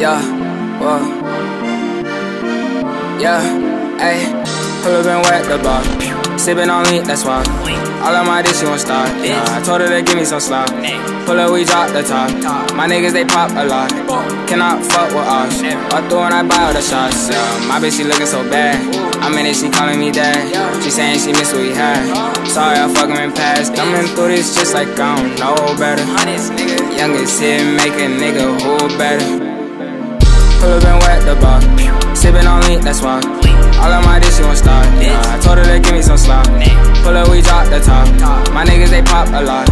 Yeah. Whoa. Yeah. Hey. Pull up and wet the bar. Sippin' on lean, that's why. All of my dish, she won't stop. Yeah, I told her to give me some slop. Pull up, we drop the top. My niggas, they pop a lot. Cannot fuck with us. I throw and I buy all the shots. Yeah, my bitch, she looking so bad. I'm in it, she calling me dad. She saying she miss what we had. Sorry, I fuck him in past. Coming through this just like I don't know better. Youngest hit, make a nigga who better. Pull up and wet the bar. Sippin' on lean, that's why. All of my dish, you won't stop. Yeah, I told her to give me some slop. Pull up, we drop the top. My niggas, they pop a lot.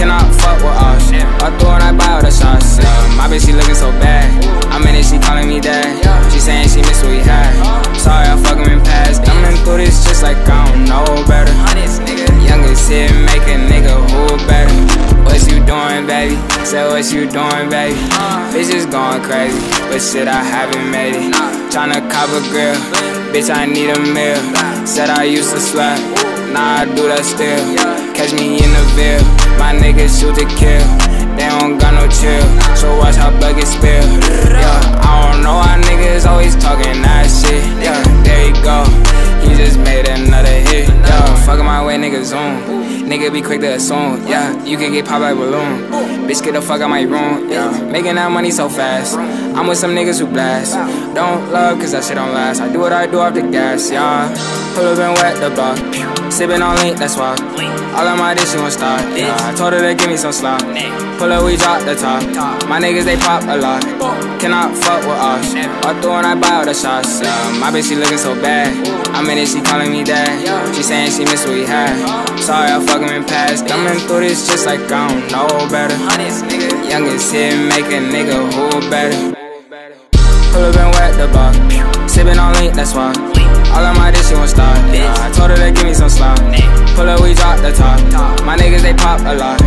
Cannot fuck with us. I throw and I buy all the shots. Yeah, my bitch, she looking so bad. I'm in it, she calling me dad. She saying she miss what we had. Sorry, I fuck him in past. Coming through this just like I don't know better. Say what you doing, baby. Uh. Bitches going crazy, but shit, I haven't made it. Uh. Tryna cop a grill, bitch, I need a meal. Said I used to slap, nah, I do that still. Catch me in the Ville, my niggas shoot to kill. They don't got no chill, so watch how blood get spilled. Yeah, I don't know why niggas always talking that shit. Yeah, there you go. He just made another hit. Yeah, fucking my way, nigga zoom. Nigga be quick to assume. Yeah, you can get popped like balloon. Bitch, get the fuck out my room. Yeah, making that money so fast. I'm with some niggas who blast. Don't love, cause that shit don't last. I do what I do off the gas, yeah. Pull up and wet the block. Sippin' on lean, that's why. All of my dish, you won't stop. Yeah, I told her to give me some slop. Pull up, we drop the top. My niggas, they pop a lot. Cannot fuck with us. I throw and I buy all the shots. Yeah, my bitch, she looking so bad. I'm in it, she calling me dad. She saying she miss what we had. Sorry, I fuck him in past. Coming through this just like I don't know better. Youngest hit, make a nigga who better. Pull up and wet the bar. Sippin' on lean, that's why. All of my dish, you won't stop. I told her to give me some slop. Pull up, we drop the top. My niggas, they pop a lot.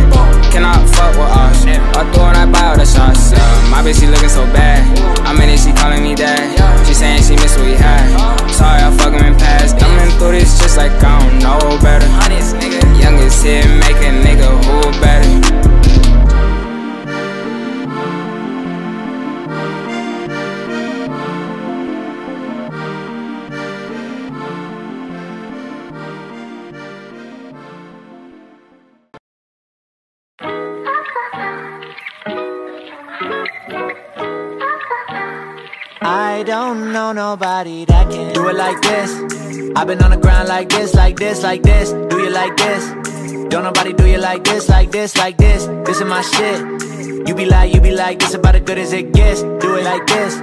I don't know nobody that can do it like this. I've been on the ground like this, like this, like this. Do you like this? Don't nobody do you like this, like this, like this. This is my shit. You be like, you be like, this about as good as it gets. Do it like this.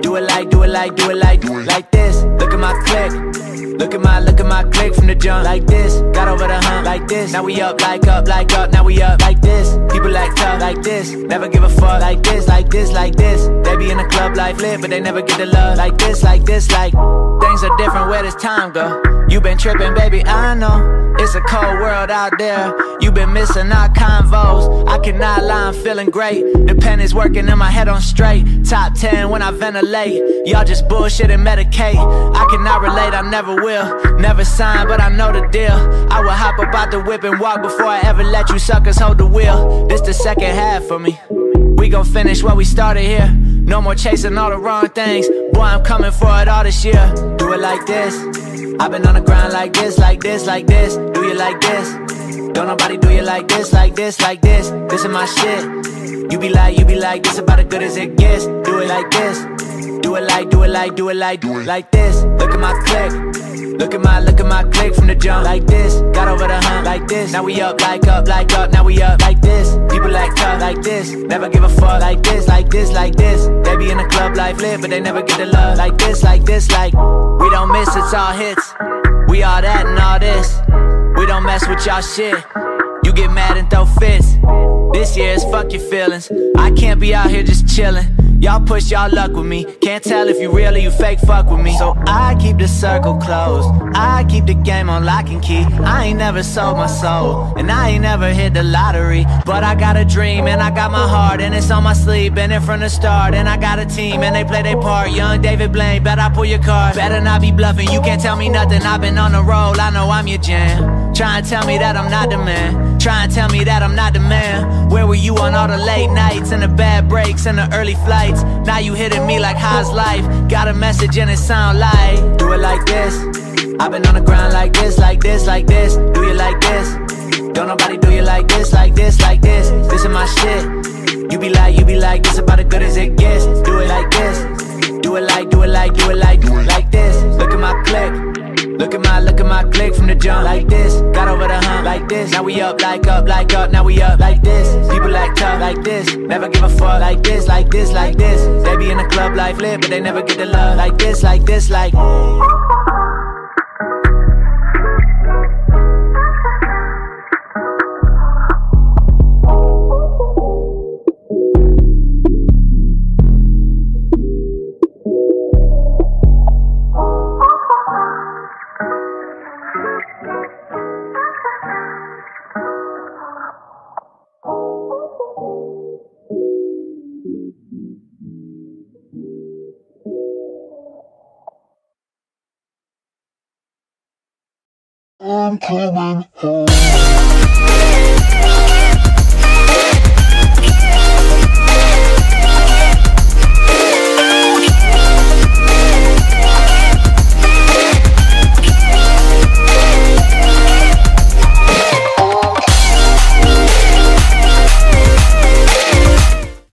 Do it like, do it like, do it like, do it like this. Look at my click. Look at my, look at my click from the jump like this. Got over the hump like this. Now we up, like up, like up. Now we up like this. People like tough like this. Never give a fuck like this, like this, like this. They be in the club life lit, but they never get the love like this, like this, like. Things are different where does time go? You been tripping, baby, I know. It's a cold world out there. You been missing our convos. I cannot lie, I'm feeling great. The pen is working in my head on straight. Top 10 when I ventilate. Y'all just bullshit and medicate. I cannot relate, I never will. Never sign, but I know the deal. I will hop up out the whip and walk before I ever let you suckers hold the wheel. This the second half for me. We gon' finish what we started here. No more chasing all the wrong things. Boy, I'm coming for it all this year. Do it like this. I've been on the grind like this, like this, like this. Do you like this? Don't nobody do you like this, like this, like this. This is my shit. You be like, you be like, this about as good as it gets. Do it like this. Do it like, do it like, do it like, do it like this. Look at my click. Look at my, look at my click from the jump like this. Got over the hump like this. Now we up, like up, like up. Now we up like this. People like tough like this. Never give a fuck like this, like this, like this. They be in the club life lit, but they never get the love like this, like this, like. We don't miss, it's all hits. We all that and all this. We don't mess with y'all shit. You get mad and throw fits. This year is fuck your feelings. I can't be out here just chillin'. Y'all push y'all luck with me. Can't tell if you real or you fake fuck with me. So I keep the circle closed. I keep the game on lock and key. I ain't never sold my soul. And I ain't never hit the lottery. But I got a dream and I got my heart. And it's on my sleeve. Been it from the start. And I got a team and they play their part. Young David Blaine, bet I pull your card. Better not be bluffing. You can't tell me nothing. I've been on the roll. I know I'm your jam. Try and tell me that I'm not the man. Try and tell me that I'm not the man. Where were you on all the late nights and the bad breaks and the early flights? Now you hitting me like how's life? Got a message and it sound like do it like this. I've been on the ground like this, like this, like this. Do you like this? Don't nobody do you like this, like this, like this. This is my shit. You be like, you be like, this about as good as it gets. Do it like this. Do it like, do it like, do it like, do it like this. Look at my click. Click from the jump like this. Got over the hump like this. Now we up, like up, like up. Now we up like this. People like tough like this. Never give a fuck like this, like this, like this. They be in the club life lit, but they never get the love like this, like this, like. I'm coming home.